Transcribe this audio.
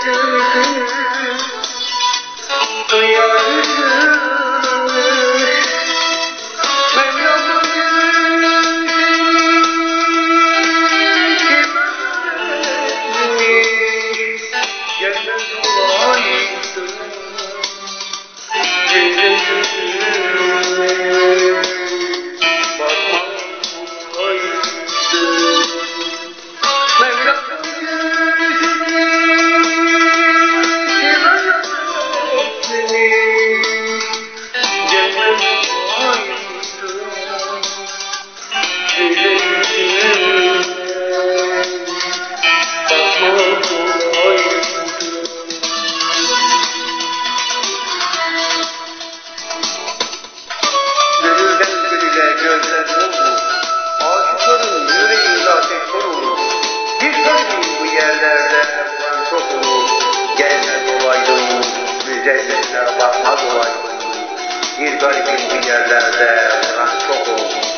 Thank you. Güzellikler bakmaz olaydım. Bir garibim bu yerlerde çok olur.